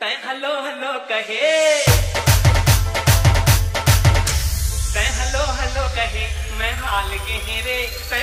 तै hello hello कहे। तै हलो हलो कहे मैं हाल के हेरे तै